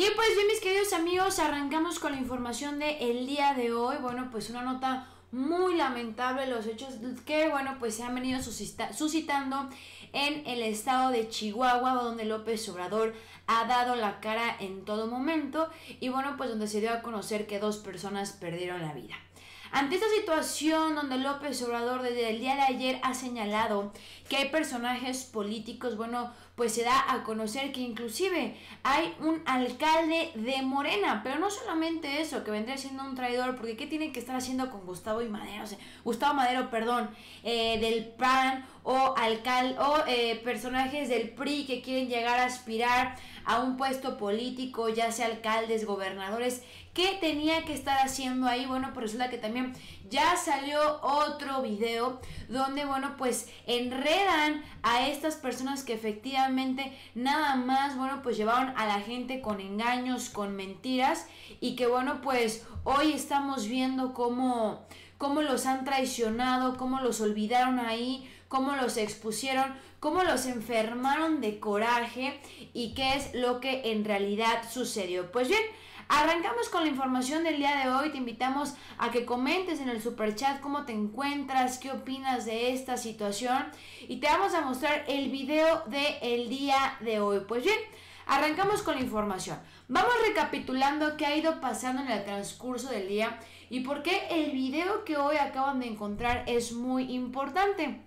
Y pues bien, mis queridos amigos, arrancamos con la información del el día de hoy. Bueno, pues una nota muy lamentable, los hechos que, bueno, pues se han venido suscitando en el estado de Chihuahua, donde López Obrador ha dado la cara en todo momento y, bueno, pues donde se dio a conocer que dos personas perdieron la vida. Ante esta situación donde López Obrador desde el día de ayer ha señalado que hay personajes políticos, bueno, pues se da a conocer que inclusive hay un alcalde de Morena, pero no solamente eso, que vendría siendo un traidor, porque ¿qué tiene que estar haciendo con Gustavo y Madero? Gustavo Madero, perdón, eh, del PAN o alcalde o eh, personajes del PRI que quieren llegar a aspirar a un puesto político, ya sea alcaldes, gobernadores, ¿qué tenía que estar haciendo ahí? Bueno, pues resulta que también ya salió otro video donde, bueno, pues enredan a estas personas que efectivamente nada más, bueno, pues llevaron a la gente con engaños, con mentiras y que, bueno, pues hoy estamos viendo cómo, cómo los han traicionado, cómo los olvidaron ahí, cómo los expusieron, cómo los enfermaron de coraje y qué es lo que en realidad sucedió. Pues bien, Arrancamos con la información del día de hoy. Te invitamos a que comentes en el super chat cómo te encuentras, qué opinas de esta situación y te vamos a mostrar el video del el día de hoy. Pues bien, arrancamos con la información. Vamos recapitulando qué ha ido pasando en el transcurso del día y por qué el video que hoy acaban de encontrar es muy importante.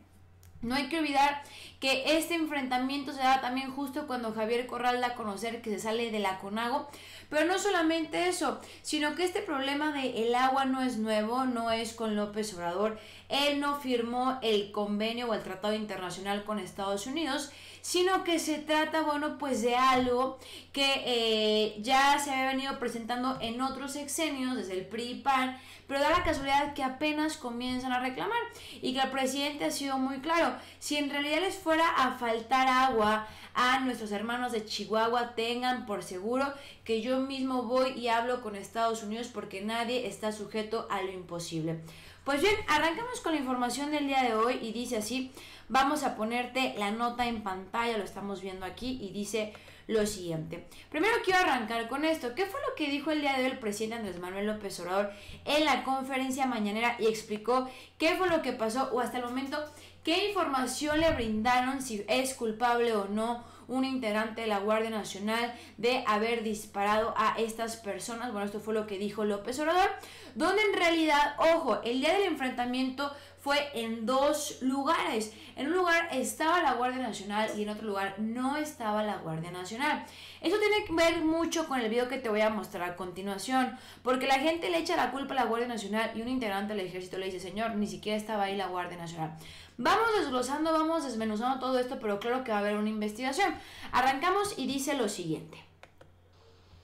No hay que olvidar que este enfrentamiento se da también justo cuando Javier Corral da a conocer que se sale de la CONAGO. Pero no solamente eso, sino que este problema de el agua no es nuevo, no es con López Obrador. Él no firmó el convenio o el tratado internacional con Estados Unidos, sino que se trata, bueno, pues de algo que eh, ya se había venido presentando en otros sexenios, desde el PRI y PAN, pero da la casualidad que apenas comienzan a reclamar y que el presidente ha sido muy claro, si en realidad les fuera a faltar agua a nuestros hermanos de Chihuahua, tengan por seguro que yo mismo voy y hablo con Estados Unidos porque nadie está sujeto a lo imposible. Pues bien, arrancamos con la información del día de hoy y dice así, vamos a ponerte la nota en pantalla, lo estamos viendo aquí y dice lo siguiente. Primero quiero arrancar con esto. ¿Qué fue lo que dijo el día de hoy el presidente Andrés Manuel López Obrador en la conferencia mañanera y explicó qué fue lo que pasó o hasta el momento qué información le brindaron si es culpable o no un integrante de la Guardia Nacional de haber disparado a estas personas. Bueno, esto fue lo que dijo López Obrador, donde en realidad, ojo, el día del enfrentamiento fue en dos lugares. En un lugar estaba la Guardia Nacional y en otro lugar no estaba la Guardia Nacional. Eso tiene que ver mucho con el video que te voy a mostrar a continuación, porque la gente le echa la culpa a la Guardia Nacional y un integrante del ejército le dice, señor, ni siquiera estaba ahí la Guardia Nacional. Vamos desglosando, vamos desmenuzando todo esto, pero claro que va a haber una investigación. Arrancamos y dice lo siguiente.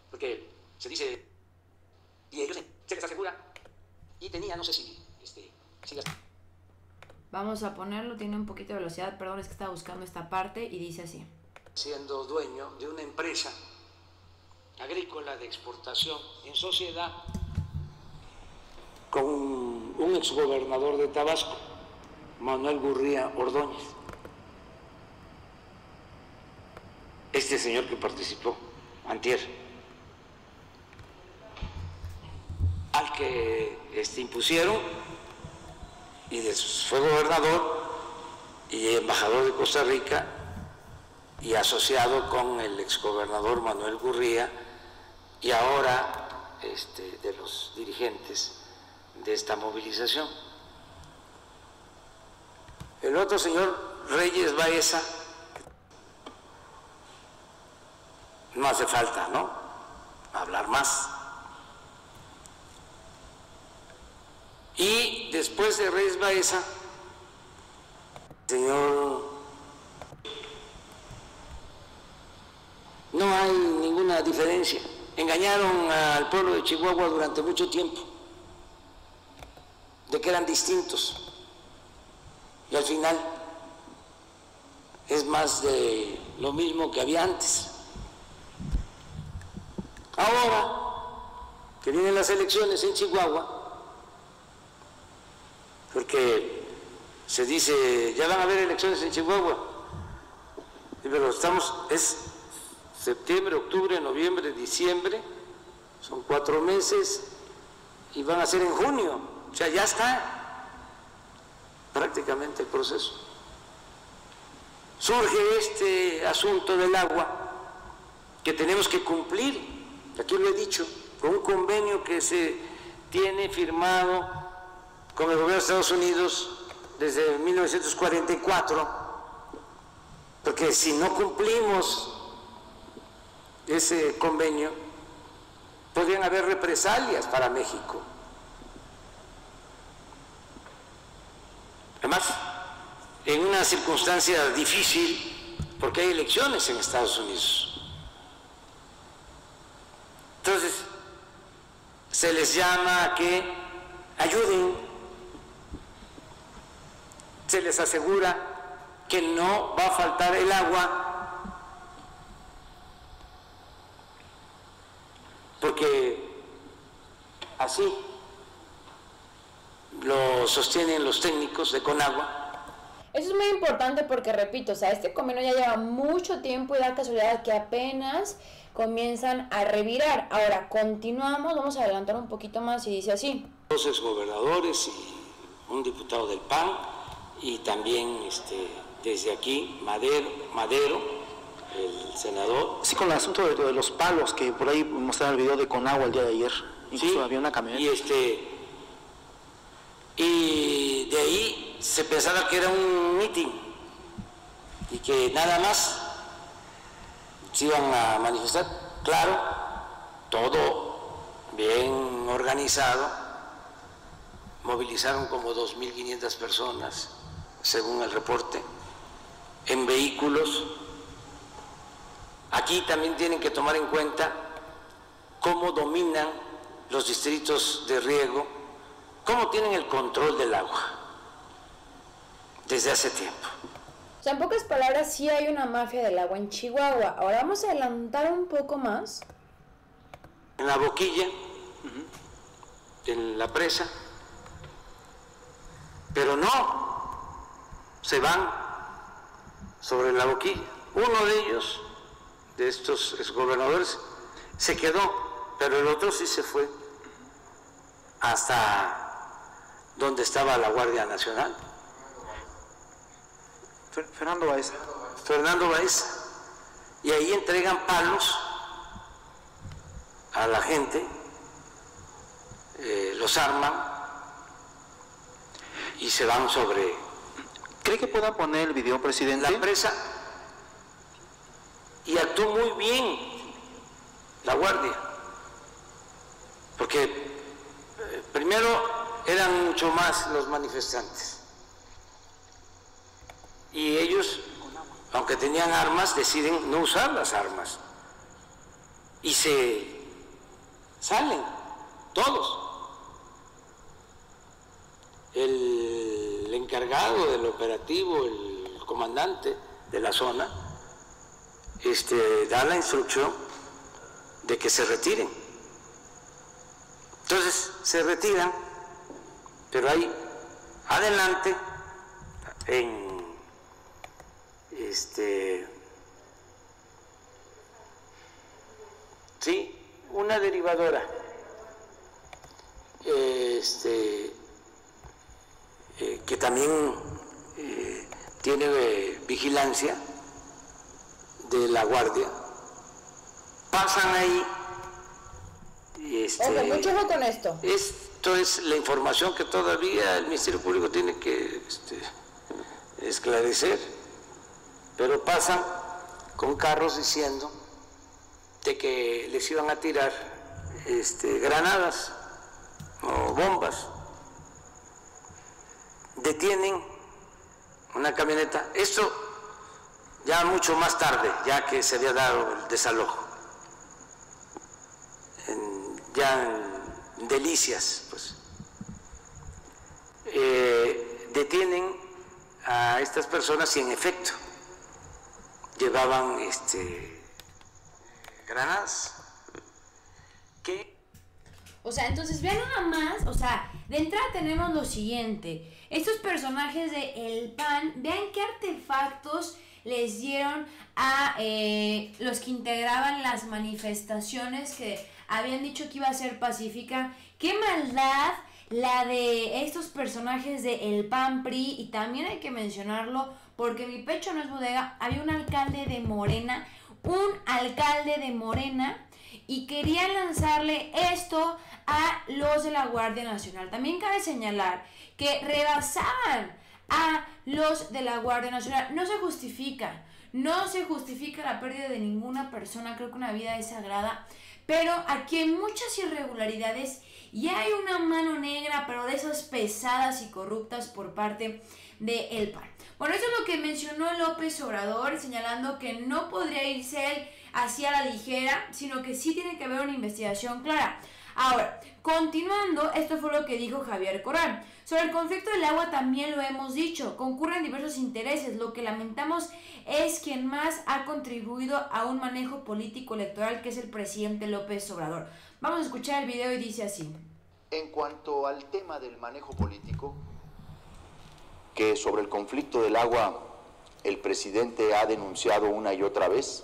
Porque se dice, y ellos se les asegura, y tenía, no sé si, este. Vamos a ponerlo, tiene un poquito de velocidad, perdón, es que estaba buscando esta parte y dice así. Siendo dueño de una empresa agrícola de exportación en sociedad con un exgobernador de Tabasco, Manuel Gurría Ordóñez. Este señor que participó, Antier, al que este, impusieron y fue gobernador y embajador de Costa Rica y asociado con el exgobernador Manuel Gurría y ahora este, de los dirigentes de esta movilización. El otro señor Reyes Baeza, no hace falta, ¿no? Hablar más. Y después de Reyes Baeza, señor, no hay ninguna diferencia. Engañaron al pueblo de Chihuahua durante mucho tiempo, de que eran distintos. Y al final es más de lo mismo que había antes. Ahora que vienen las elecciones en Chihuahua, porque se dice, ya van a haber elecciones en Chihuahua, pero estamos, es septiembre, octubre, noviembre, diciembre, son cuatro meses y van a ser en junio, o sea, ya está prácticamente el proceso. Surge este asunto del agua que tenemos que cumplir, aquí lo he dicho, con un convenio que se tiene firmado con el gobierno de Estados Unidos desde 1944, porque si no cumplimos ese convenio, podrían haber represalias para México. Además, en una circunstancia difícil, porque hay elecciones en Estados Unidos. Entonces, se les llama a que ayuden, se les asegura que no va a faltar el agua, porque así lo sostienen los técnicos de Conagua. Eso es muy importante porque, repito, o sea, este convenio ya lleva mucho tiempo y da casualidad que apenas comienzan a revirar. Ahora, continuamos, vamos a adelantar un poquito más y dice así. Dos exgobernadores y un diputado del PAN y también este, desde aquí Madero, Madero, el senador. Sí, con el asunto de, los palos que por ahí mostraron el video de Conagua el día de ayer. Incluso había una camioneta. Y este y de ahí se pensaba que era un mitin y que nada más se iban a manifestar. Claro, todo bien organizado, movilizaron como 2.500 personas, según el reporte, en vehículos. Aquí también tienen que tomar en cuenta cómo dominan los distritos de riego ¿Cómo tienen el control del agua? Desde hace tiempo. O sea, en pocas palabras, sí hay una mafia del agua en Chihuahua. Ahora vamos a adelantar un poco más. En la boquilla, en la presa, pero no, se van sobre la boquilla. Uno de ellos, de estos exgobernadores, se quedó, pero el otro sí se fue hasta donde estaba la Guardia Nacional. Fernando Baez. Fernando Baez. Y ahí entregan palos a la gente, eh, los arman y se van sobre... ¿Cree que pueda poner el video, presidente? La presa. Y actuó muy bien la Guardia. Porque eh, primero eran mucho más los manifestantes. Y ellos, aunque tenían armas, deciden no usar las armas. Y se salen, todos. El encargado del operativo, el comandante de la zona, este, da la instrucción de que se retiren. Entonces se retiran pero ahí adelante, en este, sí, una derivadora, este, eh, que también eh, tiene eh, vigilancia de la guardia, pasan ahí. Este, mucho con esto. Es, esto es la información que todavía el Ministerio Público tiene que este, esclarecer, pero pasan con carros diciendo de que les iban a tirar este, granadas o bombas. Detienen una camioneta. Esto ya mucho más tarde, ya que se había dado el desalojo. ya en delicias, pues. Eh, detienen a estas personas y en efecto llevaban este granadas que o sea, entonces vean nada más, o sea, de entrada tenemos lo siguiente, estos personajes de El Pan, vean qué artefactos les dieron a eh, los que integraban las manifestaciones que habían dicho que iba a ser pacífica. ¡Qué maldad! La de estos personajes de El PAN PRI y también hay que mencionarlo porque mi pecho no es bodega, había un alcalde de Morena, un alcalde de Morena y querían lanzarle esto a los de la Guardia Nacional. También cabe señalar que rebasaban a los de la Guardia Nacional. No se justifica, no se justifica la pérdida de ninguna persona, creo que una vida es sagrada, pero aquí hay muchas irregularidades y hay una mano negra, pero de esas pesadas y corruptas por parte de El PAN. Bueno, eso es lo que mencionó López Obrador, señalando que no podría irse él hacia la ligera, sino que sí tiene que haber una investigación clara. Ahora, continuando, esto fue lo que dijo Javier Corral. Sobre el conflicto del agua también lo hemos dicho, concurren diversos intereses. Lo que lamentamos es quien más ha contribuido a un manejo político electoral, que es el presidente López Obrador. Vamos a escuchar el video y dice así. En cuanto al tema del manejo político, que sobre el conflicto del agua el presidente ha denunciado una y otra vez,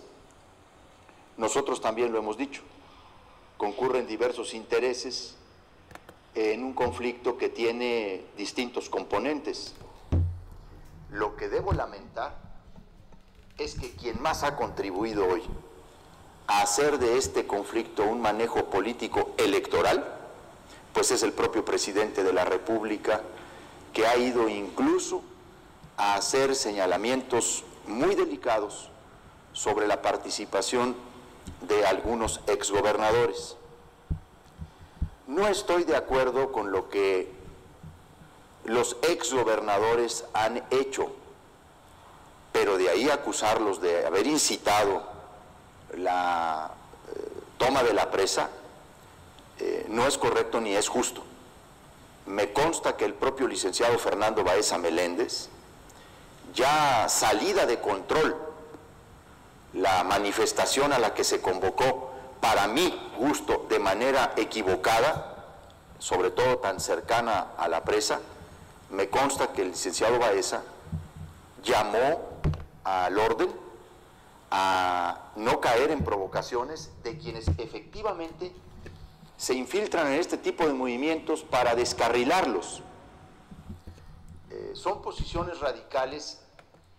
nosotros también lo hemos dicho concurren diversos intereses en un conflicto que tiene distintos componentes. Lo que debo lamentar es que quien más ha contribuido hoy a hacer de este conflicto un manejo político electoral, pues es el propio presidente de la República, que ha ido incluso a hacer señalamientos muy delicados sobre la participación de algunos exgobernadores. No estoy de acuerdo con lo que los exgobernadores han hecho, pero de ahí acusarlos de haber incitado la eh, toma de la presa eh, no es correcto ni es justo. Me consta que el propio licenciado Fernando Baeza Meléndez, ya salida de control la manifestación a la que se convocó, para mi gusto, de manera equivocada, sobre todo tan cercana a la presa, me consta que el licenciado Baeza llamó al orden a no caer en provocaciones de quienes efectivamente se infiltran en este tipo de movimientos para descarrilarlos. Eh, son posiciones radicales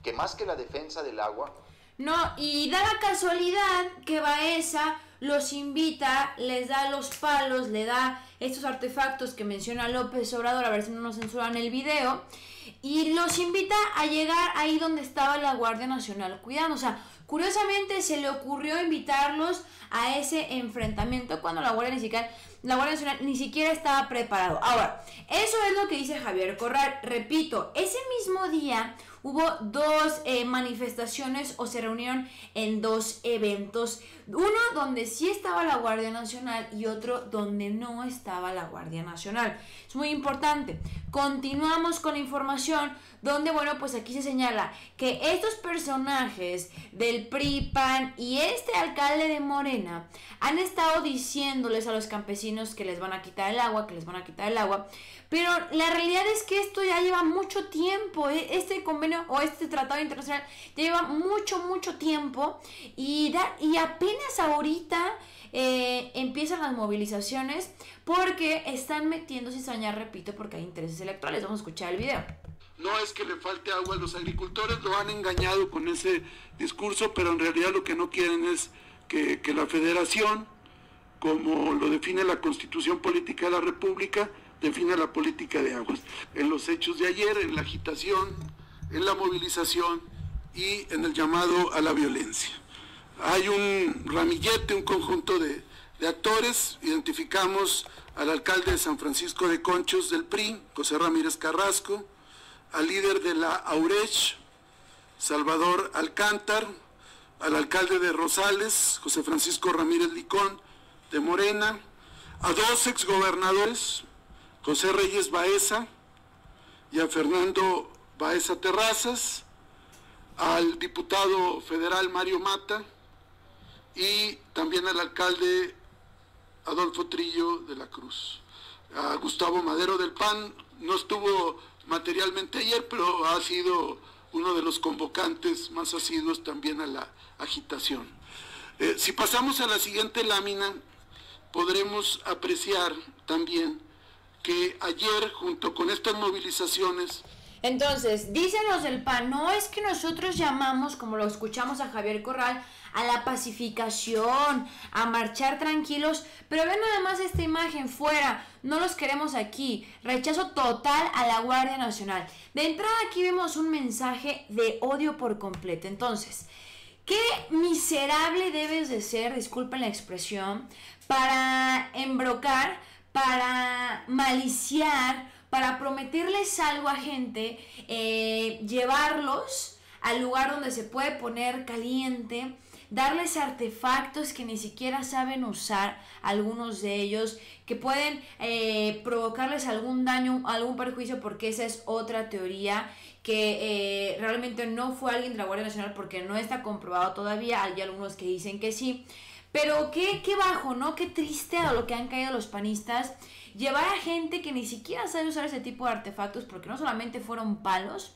que más que la defensa del agua, no, y da la casualidad que Baeza los invita, les da los palos, le da estos artefactos que menciona López Obrador, a ver si no nos censuran el video, y los invita a llegar ahí donde estaba la Guardia Nacional cuidando. O sea, curiosamente se le ocurrió invitarlos a ese enfrentamiento cuando la Guardia Nacional, la Guardia Nacional ni siquiera estaba preparado. Ahora, eso es lo que dice Javier Corral. Repito, ese mismo día hubo dos eh, manifestaciones o se reunieron en dos eventos. Uno donde sí estaba la Guardia Nacional y otro donde no estaba la Guardia Nacional. Es muy importante. Continuamos con la información donde, bueno, pues aquí se señala que estos personajes del PRI, PAN y este alcalde de Morena han estado diciéndoles a los campesinos que les van a quitar el agua, que les van a quitar el agua, pero la realidad es que esto ya lleva mucho tiempo, ¿eh? este convenio o este tratado internacional ya lleva mucho, mucho tiempo y, da, y apenas ahorita eh, empiezan las movilizaciones porque están metiendo cizaña, repito, porque hay intereses electorales. Vamos a escuchar el video. No es que le falte agua a los agricultores, lo han engañado con ese discurso, pero en realidad lo que no quieren es que, que la federación, como lo define la constitución política de la República, define la política de aguas. En los hechos de ayer, en la agitación, en la movilización y en el llamado a la violencia. Hay un ramillete, un conjunto de, de actores, identificamos al alcalde de San Francisco de Conchos del PRI, José Ramírez Carrasco, al líder de la AURECH, Salvador Alcántar, al alcalde de Rosales, José Francisco Ramírez Licón, de Morena, a dos exgobernadores, José Reyes Baeza y a Fernando Baeza Terrazas, al diputado federal Mario Mata y también al alcalde Adolfo Trillo de la Cruz. A Gustavo Madero del PAN no estuvo materialmente ayer, pero ha sido uno de los convocantes más asiduos también a la agitación. Eh, si pasamos a la siguiente lámina, podremos apreciar también que ayer, junto con estas movilizaciones, entonces, dicen los del PAN, no es que nosotros llamamos, como lo escuchamos a Javier Corral, a la pacificación, a marchar tranquilos, pero ven nada más esta imagen fuera, no los queremos aquí, rechazo total a la Guardia Nacional. De entrada aquí vemos un mensaje de odio por completo, entonces, ¿qué miserable debes de ser, disculpen la expresión, para embrocar, para maliciar, para prometerles algo a gente, eh, llevarlos al lugar donde se puede poner caliente, darles artefactos que ni siquiera saben usar, algunos de ellos, que pueden eh, provocarles algún daño, algún perjuicio, porque esa es otra teoría que eh, realmente no fue alguien de la Guardia Nacional porque no está comprobado todavía, hay algunos que dicen que sí, pero qué, qué bajo, ¿no? Qué triste a lo que han caído los panistas llevar a gente que ni siquiera sabe usar ese tipo de artefactos, porque no solamente fueron palos,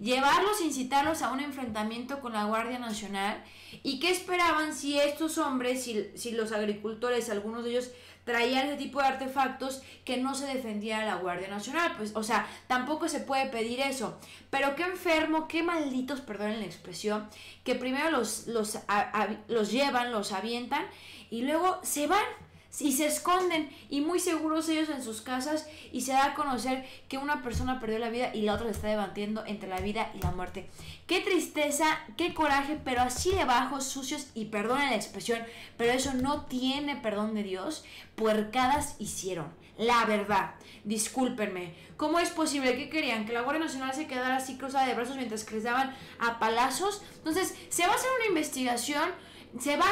llevarlos, incitarlos a un enfrentamiento con la Guardia Nacional. ¿Y qué esperaban si estos hombres, si, si los agricultores, algunos de ellos traían ese tipo de artefactos que no se defendiera la Guardia Nacional? Pues, o sea, tampoco se puede pedir eso. Pero qué enfermo, qué malditos, perdonen la expresión, que primero los, los, los llevan, los avientan y luego se van y se esconden y muy seguros ellos en sus casas y se da a conocer que una persona perdió la vida y la otra se está debatiendo entre la vida y la muerte. Qué tristeza, qué coraje, pero así de bajos, sucios y perdonen la expresión, pero eso no tiene perdón de Dios, puercadas hicieron. La verdad, discúlpenme, ¿cómo es posible que querían que la Guardia Nacional se quedara así cruzada de brazos mientras que les daban a palazos? Entonces, se va a hacer una investigación se va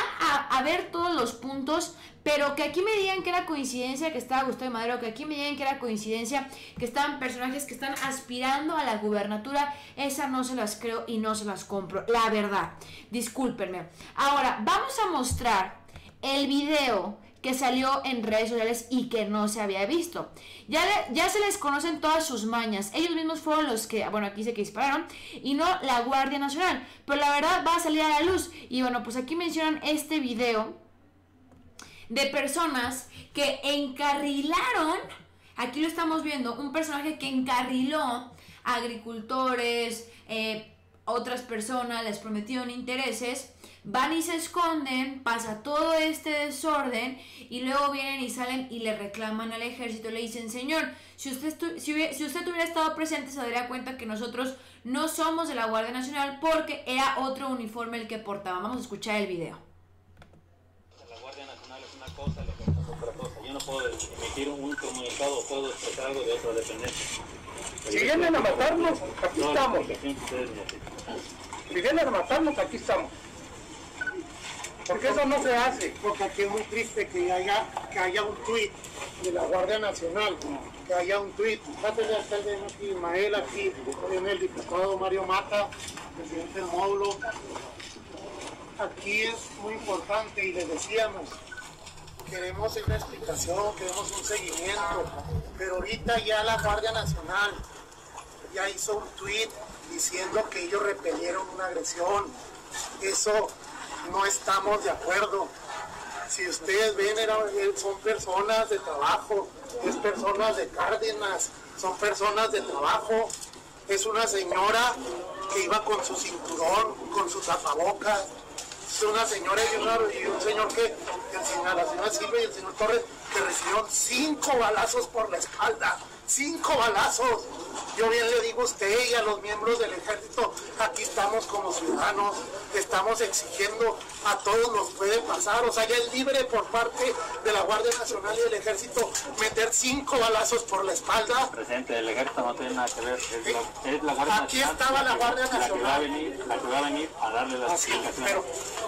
a, ver todos los puntos, pero que aquí me digan que era coincidencia que estaba Gustavo Madero, que aquí me digan que era coincidencia que estaban personajes que están aspirando a la gubernatura, esa no se las creo y no se las compro, la verdad. Discúlpenme. Ahora, vamos a mostrar el video que salió en redes sociales y que no se había visto. Ya, ya se les conocen todas sus mañas. Ellos mismos fueron los que, bueno, aquí se que dispararon y no la Guardia Nacional. Pero la verdad va a salir a la luz. Y bueno, pues aquí mencionan este video de personas que encarrilaron, aquí lo estamos viendo, un personaje que encarriló agricultores, eh, otras personas, les prometieron intereses van y se esconden, pasa todo este desorden y luego vienen y salen y le reclaman al ejército, le dicen, señor, si usted, si, si usted hubiera estado presente se daría cuenta que nosotros no somos de la Guardia Nacional porque era otro uniforme el que portaba. Vamos a escuchar el video. La Guardia Nacional es una cosa, el ejército es otra cosa. Yo no puedo emitir un comunicado, puedo expresar algo de otra dependencia. Si vienen a matarnos, aquí estamos. Si vienen a matarnos, aquí estamos. Porque eso no se hace. Porque aquí es muy triste que haya, que haya un tuit de la Guardia Nacional, que haya un tuit. Pásale al alcalde aquí, Ismael, aquí viene el diputado Mario Mata, presidente del módulo. Aquí es muy importante y les decíamos, queremos una explicación, queremos un seguimiento, pero ahorita ya la Guardia Nacional ya hizo un tuit diciendo que ellos repelieron una agresión. Eso no estamos de acuerdo. Si ustedes ven, son personas de trabajo, es personas de Cárdenas, son personas de trabajo. Es una señora que iba con su cinturón, con su tapabocas. Es una señora y, un señor que, la señora Silva y el señor Torres, que recibieron cinco balazos por la espalda. Cinco balazos. Yo bien le digo a usted y a los miembros del ejército, aquí estamos como ciudadanos, estamos exigiendo a todos nos puede pasar, o sea, ya es libre por parte de la Guardia Nacional y del ejército meter cinco balazos por la espalda. Presidente, el ejército no tiene nada que ver, es, la, Guardia aquí Nacional. estaba la Guardia Nacional. La que va a venir, la que va a, venir a darle las explicaciones.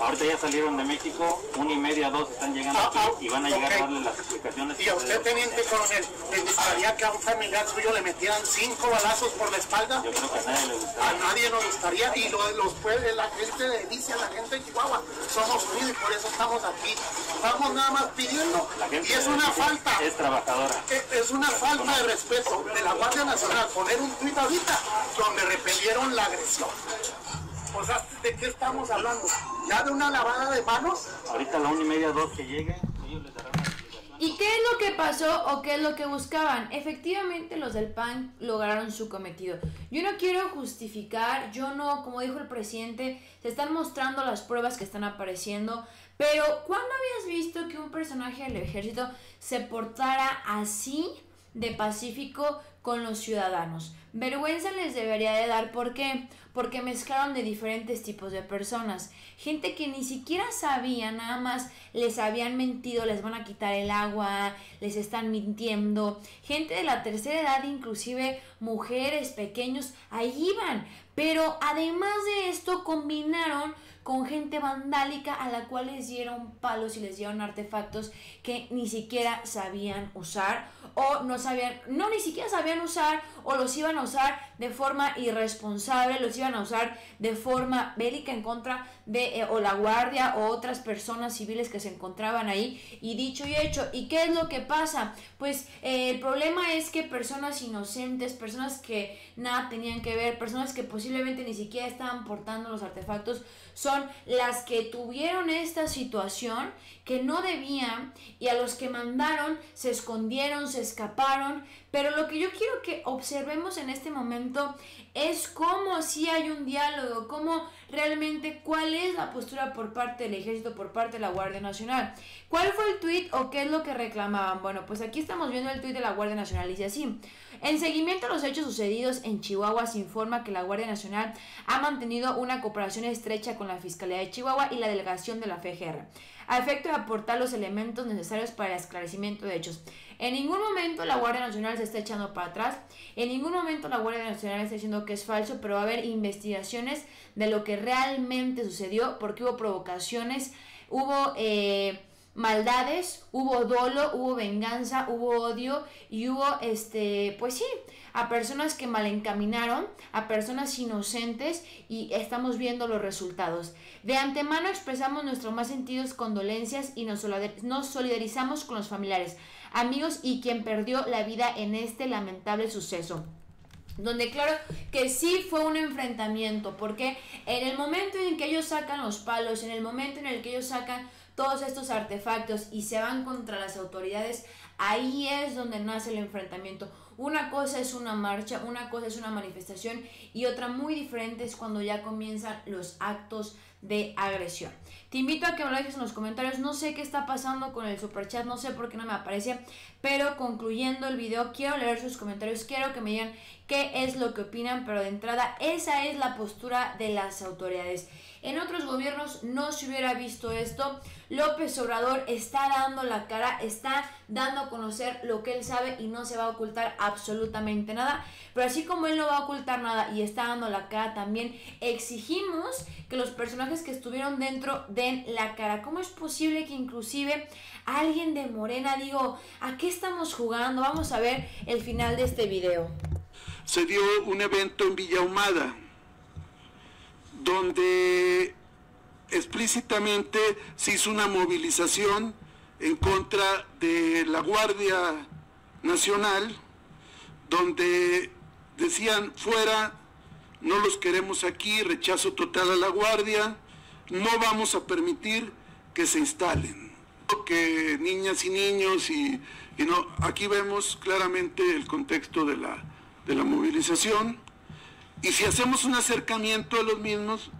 Ahorita ya salieron de México, una y media, dos están llegando ah, aquí ah, y van a llegar a darle las explicaciones. Y a usted, teniente coronel, ¿le gustaría que a un familiar suyo le metieran cinco balazos por la espalda? Yo creo que a nadie le gustaría. A nadie nos gustaría y lo, los pueblos, la gente de Delicia, la gente de Chihuahua, somos unidos y por eso estamos aquí. Estamos nada más pidiendo y es una falta. Es trabajadora. Es- Es una falta de respeto de la Guardia Nacional poner un tuit ahorita donde repelieron la agresión. O sea, ¿de qué estamos hablando? ¿Ya de una lavada de manos? Ahorita a la una y media, dos que lleguen, ellos les darán. ¿Y qué es lo que pasó o qué es lo que buscaban? Efectivamente los del PAN lograron su cometido. Yo no quiero justificar, yo no, como dijo el presidente, se están mostrando las pruebas que están apareciendo, pero ¿cuándo habías visto que un personaje del ejército se portara así de pacífico con los ciudadanos? Vergüenza les debería de dar, ¿por qué? Porque mezclaron de diferentes tipos de personas. Gente que ni siquiera sabía, nada más les habían mentido, les van a quitar el agua, les están mintiendo. Gente de la tercera edad, inclusive mujeres, pequeños, ahí iban. Pero además de esto, combinaron con gente vandálica a la cual les dieron palos y les dieron artefactos que ni siquiera sabían usar o no sabían, no ni siquiera sabían usar o los iban a usar de forma irresponsable, los iban a usar de forma bélica en contra de eh, o la guardia o otras personas civiles que se encontraban ahí y dicho y hecho, ¿y qué es lo que pasa? Pues eh, el problema es que personas inocentes, personas que nada tenían que ver, personas que posiblemente ni siquiera estaban portando los artefactos, son las que tuvieron esta situación que no debían y a los que mandaron se escondieron, se escaparon. Pero lo que yo quiero que observemos en este momento es cómo si hay un diálogo, cómo realmente cuál es la postura por parte del ejército, por parte de la Guardia Nacional. ¿Cuál fue el tuit o qué es lo que reclamaban? Bueno, pues aquí estamos viendo el tuit de la Guardia Nacional. Dice así, en seguimiento a los hechos sucedidos en Chihuahua se informa que la Guardia Nacional ha mantenido una cooperación estrecha con la Fiscalía de Chihuahua y la delegación de la FGR, a efecto de aportar los elementos necesarios para el esclarecimiento de hechos. En ningún momento la Guardia Nacional se está echando para atrás, en ningún momento la Guardia Nacional está diciendo que es falso, pero va a haber investigaciones de lo que realmente sucedió, porque hubo provocaciones, hubo... Eh, maldades, hubo dolo, hubo venganza, hubo odio y hubo este, pues sí, a personas que mal encaminaron, a personas inocentes y estamos viendo los resultados. De antemano expresamos nuestros más sentidos condolencias y nos solidar- nos solidarizamos con los familiares, amigos y quien perdió la vida en este lamentable suceso donde claro que sí fue un enfrentamiento, porque en el momento en que ellos sacan los palos, en el momento en el que ellos sacan todos estos artefactos y se van contra las autoridades, ahí es donde nace el enfrentamiento. Una cosa es una marcha, una cosa es una manifestación y otra muy diferente es cuando ya comienzan los actos de agresión. Te invito a que me lo dejes en los comentarios. No sé qué está pasando con el superchat, no sé por qué no me aparece, pero concluyendo el video, quiero leer sus comentarios, quiero que me digan qué es lo que opinan, pero de entrada esa es la postura de las autoridades. En otros gobiernos no se hubiera visto esto. López Obrador está dando la cara, está dando a conocer lo que él sabe y no se va a ocultar absolutamente nada. Pero así como él no va a ocultar nada y está dando la cara, también exigimos que los personajes que estuvieron dentro den la cara. ¿Cómo es posible que inclusive alguien de Morena, digo, ¿a qué estamos jugando? Vamos a ver el final de este video. se dio un evento en Villa Ahumada, donde explícitamente se hizo una movilización en contra de la Guardia Nacional, donde decían fuera, no los queremos aquí, rechazo total a la Guardia, no vamos a permitir que se instalen. Que niñas y niños y, y no, aquí vemos claramente el contexto de la, de la movilización. Y si hacemos un acercamiento a los mismos,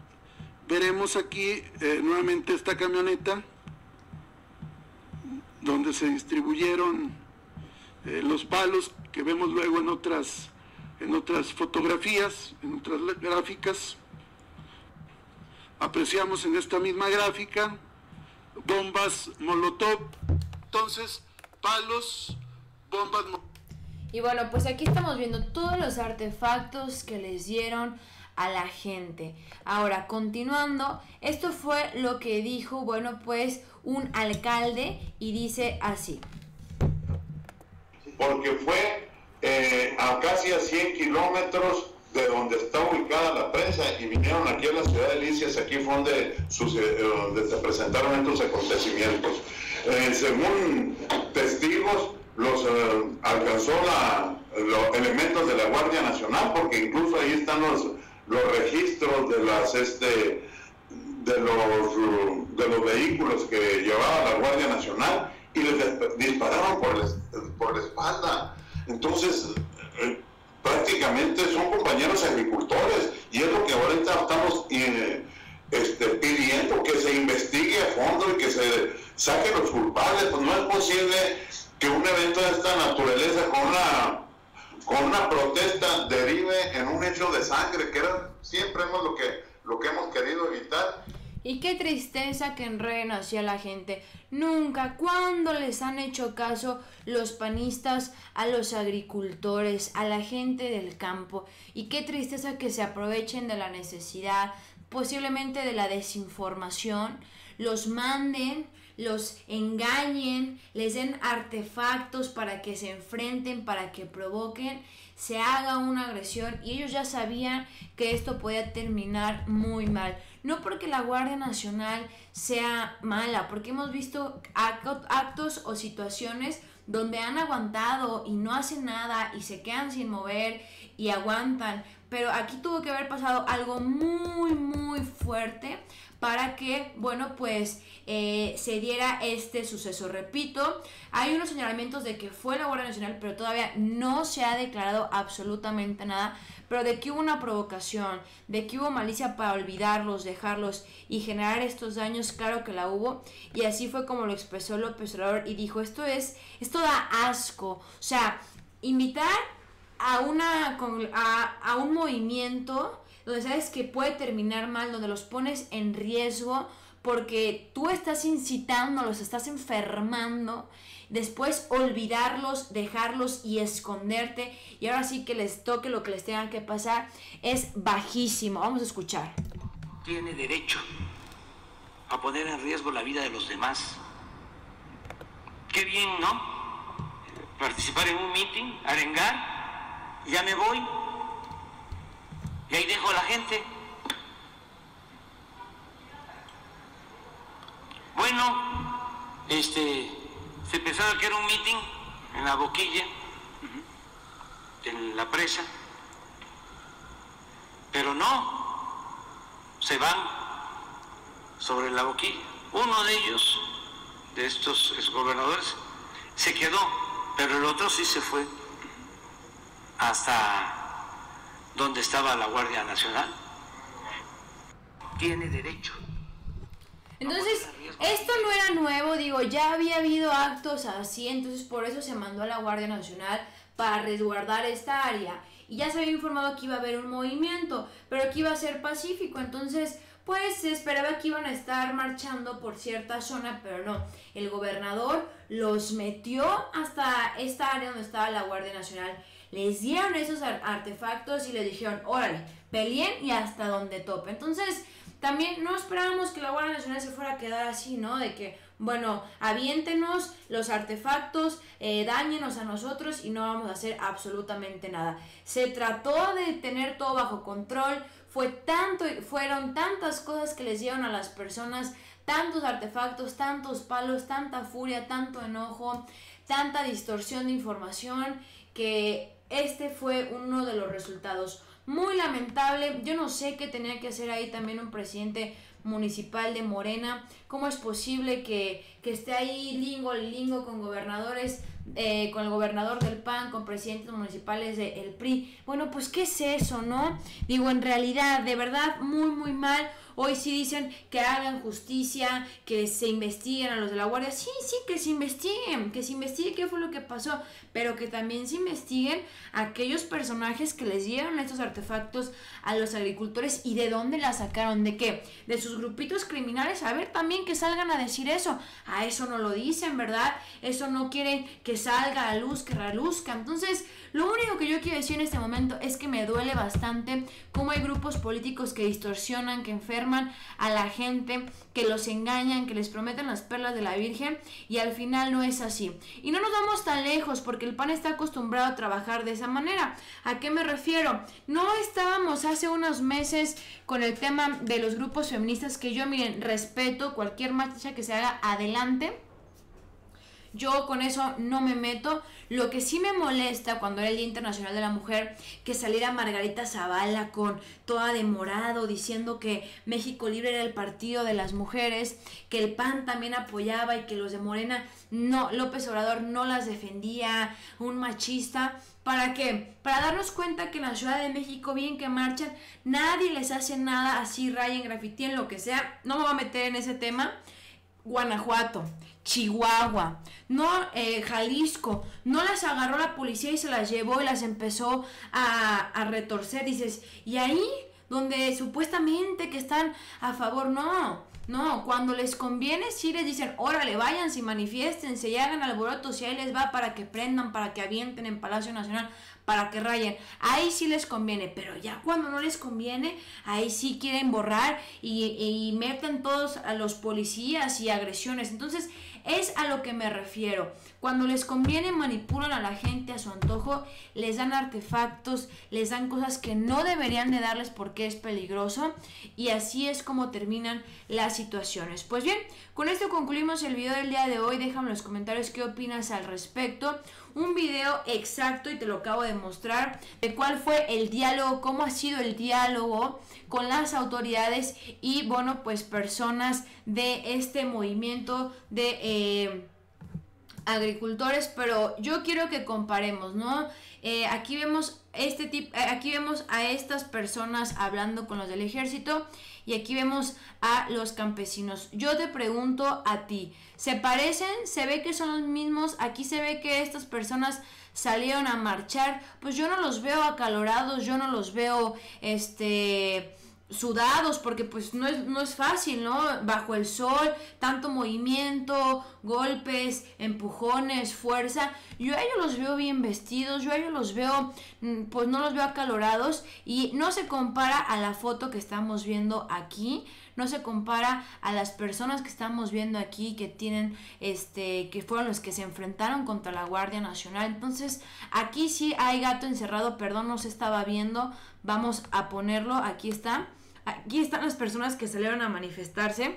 veremos aquí eh, nuevamente esta camioneta donde se distribuyeron eh, los palos que vemos luego en otras, en otras fotografías, en otras gráficas. Apreciamos en esta misma gráfica bombas Molotov. Entonces, palos, bombas Molotov. Y bueno, pues aquí estamos viendo todos los artefactos que les dieron a la gente. Ahora, continuando, esto fue lo que dijo, bueno, pues un alcalde y dice así. porque fue eh, a casi a 100 kilómetros de donde está ubicada la prensa y vinieron aquí a la ciudad de Licias, aquí fue donde, donde se presentaron estos acontecimientos. según testigos, los alcanzó la, los elementos de la Guardia Nacional, porque incluso ahí están los, los registros de las este de los de los vehículos que llevaba la Guardia Nacional y les dispararon por por la espalda. Entonces, eh, prácticamente son compañeros agricultores y es lo que ahorita estamos eh, este, pidiendo que se investigue a fondo y que se saquen los culpables. Pues no es posible que un evento de esta naturaleza con una con una protesta derive en un hecho de sangre, que era, siempre hemos lo que, lo que hemos querido evitar. Y qué tristeza que enreden hacia la gente. Nunca, cuando les han hecho caso los panistas a los agricultores, a la gente del campo. Y qué tristeza que se aprovechen de la necesidad, posiblemente de la desinformación, los manden los engañen, les den artefactos para que se enfrenten, para que provoquen, se haga una agresión y ellos ya sabían que esto podía terminar muy mal. No porque la Guardia Nacional sea mala, porque hemos visto actos o situaciones donde han aguantado y no hacen nada y se quedan sin mover y aguantan. Pero aquí tuvo que haber pasado algo muy, muy fuerte para que, bueno, pues eh, se diera este suceso. Repito, hay unos señalamientos de que fue la Guardia Nacional, pero todavía no se ha declarado absolutamente nada. Pero de que hubo una provocación, de que hubo malicia para olvidarlos, dejarlos y generar estos daños, claro que la hubo. Y así fue como lo expresó López Obrador y dijo, esto es, esto da asco. O sea, invitar a, una, a, a un movimiento donde sabes que puede terminar mal, donde los pones en riesgo porque tú estás incitando, los estás enfermando, después olvidarlos, dejarlos y esconderte y ahora sí que les toque lo que les tenga que pasar es bajísimo. Vamos a escuchar. Tiene derecho a poner en riesgo la vida de los demás. Qué bien, ¿no? Participar en un meeting, arengar, ya me voy, y ahí dejo a la gente. Bueno, este, se pensaba que era un meeting en la boquilla, en la presa, pero no, se van sobre la boquilla. Uno de ellos, de estos gobernadores, se quedó, pero el otro sí se fue hasta donde estaba la Guardia Nacional. Tiene derecho. Entonces, esto no era nuevo, digo, ya había habido actos así, entonces por eso se mandó a la Guardia Nacional para resguardar esta área. Y ya se había informado que iba a haber un movimiento, pero que iba a ser pacífico, entonces pues se esperaba que iban a estar marchando por cierta zona, pero no. El gobernador los metió hasta esta área donde estaba la Guardia Nacional les dieron esos artefactos y le dijeron, órale, peleen y hasta donde tope. Entonces, también no esperábamos que la Guardia Nacional se fuera a quedar así, ¿no? De que, bueno, aviéntenos los artefactos, eh, dañenos a nosotros y no vamos a hacer absolutamente nada. Se trató de tener todo bajo control, fue tanto, fueron tantas cosas que les dieron a las personas, tantos artefactos, tantos palos, tanta furia, tanto enojo, tanta distorsión de información que este fue uno de los resultados. Muy lamentable, yo no sé qué tenía que hacer ahí también un presidente municipal de Morena. ¿Cómo es posible que, que esté ahí lingo, lingo con gobernadores, eh, con el gobernador del PAN, con presidentes municipales del PRI? Bueno, pues ¿qué es eso, no? Digo, en realidad, de verdad, muy, muy mal. Hoy sí dicen que hagan justicia, que se investiguen a los de la Guardia. Sí, sí, que se investiguen, que se investigue qué fue lo que pasó, pero que también se investiguen aquellos personajes que les dieron estos artefactos a los agricultores y de dónde la sacaron, de qué, de sus grupitos criminales. A ver, también que salgan a decir eso. A eso no lo dicen, ¿verdad? Eso no quieren que salga a luz, que reluzca. Entonces, lo único que yo quiero decir en este momento es que me duele bastante cómo hay grupos políticos que distorsionan, que enferman a la gente, que los engañan, que les prometen las perlas de la Virgen y al final no es así. Y no nos vamos tan lejos porque el PAN está acostumbrado a trabajar de esa manera. ¿A qué me refiero? No estábamos hace unos meses con el tema de los grupos feministas que yo, miren, respeto cualquier marcha que se haga adelante yo con eso no me meto. Lo que sí me molesta cuando era el Día Internacional de la Mujer, que saliera Margarita Zavala con toda de morado diciendo que México Libre era el partido de las mujeres, que el PAN también apoyaba y que los de Morena, no, López Obrador no las defendía, un machista. ¿Para qué? Para darnos cuenta que en la Ciudad de México, bien que marchan, nadie les hace nada así, rayen, grafitien, lo que sea. No me voy a meter en ese tema. Guanajuato. Chihuahua, no eh, Jalisco, no las agarró la policía y se las llevó y las empezó a, a retorcer. Dices, y ahí donde supuestamente que están a favor, no, no, cuando les conviene, sí les dicen, órale, váyanse y manifiéstense y hagan alborotos y ahí les va para que prendan, para que avienten en Palacio Nacional para que rayen. Ahí sí les conviene, pero ya cuando no les conviene, ahí sí quieren borrar y, y meten todos a los policías y agresiones. Entonces, es a lo que me refiero. Cuando les conviene manipulan a la gente a su antojo, les dan artefactos, les dan cosas que no deberían de darles porque es peligroso y así es como terminan las situaciones. Pues bien, con esto concluimos el video del día de hoy. Déjame en los comentarios qué opinas al respecto. Un video exacto y te lo acabo de mostrar de cuál fue el diálogo, cómo ha sido el diálogo con las autoridades y bueno pues personas de este movimiento de eh, agricultores. Pero yo quiero que comparemos no eh, aquí vemos este tipo eh, aquí vemos a estas personas hablando con los del ejército y aquí vemos a los campesinos. Yo te pregunto a ti se parecen se ve que son los mismos aquí se ve que estas personas salieron a marchar pues yo no los veo acalorados yo no los veo este sudados porque pues no es, no es fácil, ¿no? Bajo el sol, tanto movimiento, golpes, empujones, fuerza. Yo a ellos los veo bien vestidos, yo a ellos los veo, mm, pues no los veo acalorados y no se compara a la foto que estamos viendo aquí, no se compara a las personas que estamos viendo aquí que tienen, este, que fueron los que se enfrentaron contra la Guardia Nacional. Entonces, aquí sí hay gato encerrado, perdón, no se estaba viendo, vamos a ponerlo, aquí está. Aquí están las personas que salieron a manifestarse.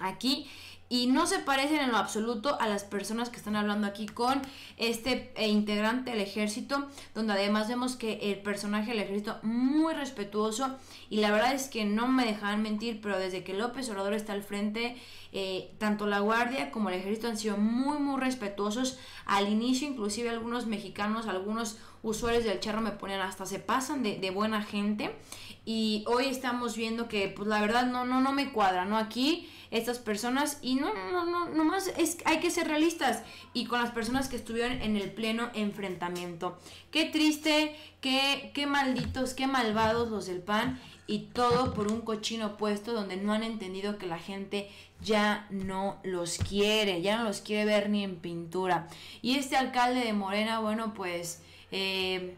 Aquí. Y no se parecen en lo absoluto a las personas que están hablando aquí con este eh, integrante del ejército, donde además vemos que el personaje del ejército muy respetuoso y la verdad es que no me dejaban mentir, pero desde que López Obrador está al frente, eh, tanto la guardia como el ejército han sido muy muy respetuosos. Al inicio inclusive algunos mexicanos, algunos usuarios del charro me ponían hasta se pasan de, de buena gente y hoy estamos viendo que pues la verdad no no no me cuadra no aquí estas personas y no no no no más es hay que ser realistas y con las personas que estuvieron en el pleno enfrentamiento. Qué triste qué qué malditos qué malvados los del pan y todo por un cochino puesto donde no han entendido que la gente ya no los quiere ya no los quiere ver ni en pintura. Y este alcalde de Morena bueno pues eh,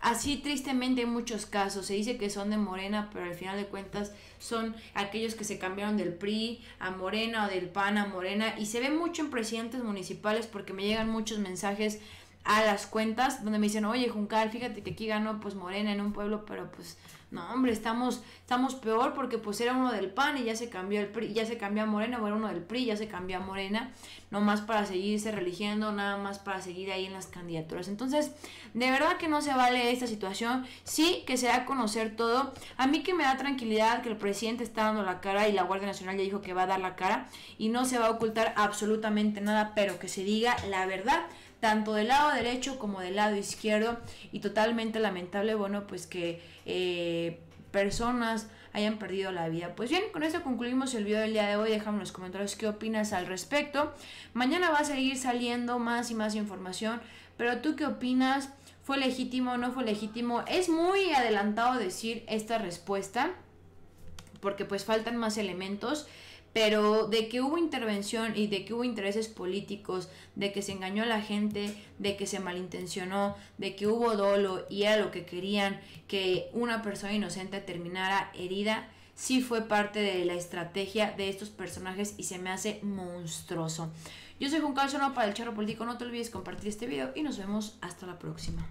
Así tristemente en muchos casos. Se dice que son de Morena, pero al final de cuentas son aquellos que se cambiaron del PRI a Morena o del PAN a Morena. Y se ve mucho en presidentes municipales porque me llegan muchos mensajes a las cuentas donde me dicen, oye Juncal, fíjate que aquí ganó pues Morena en un pueblo, pero pues no, hombre, estamos, estamos peor porque pues era uno del PAN y ya se cambió el PRI, ya se cambió a Morena, o era uno del PRI, ya se cambió a Morena, no más para seguirse religiendo, nada más para seguir ahí en las candidaturas. Entonces, de verdad que no se vale esta situación, sí que se da a conocer todo. A mí que me da tranquilidad que el presidente está dando la cara y la Guardia Nacional ya dijo que va a dar la cara y no se va a ocultar absolutamente nada, pero que se diga la verdad tanto del lado derecho como del lado izquierdo y totalmente lamentable, bueno, pues que eh, personas hayan perdido la vida. Pues bien, con esto concluimos el video del día de hoy. Déjame en los comentarios qué opinas al respecto. Mañana va a seguir saliendo más y más información, pero tú qué opinas? ¿Fue legítimo o no fue legítimo? Es muy adelantado decir esta respuesta, porque pues faltan más elementos pero de que hubo intervención y de que hubo intereses políticos, de que se engañó a la gente, de que se malintencionó, de que hubo dolo y era lo que querían que una persona inocente terminara herida, sí fue parte de la estrategia de estos personajes y se me hace monstruoso. Yo soy Juan Carlos para el Charro Político, no te olvides compartir este video y nos vemos hasta la próxima.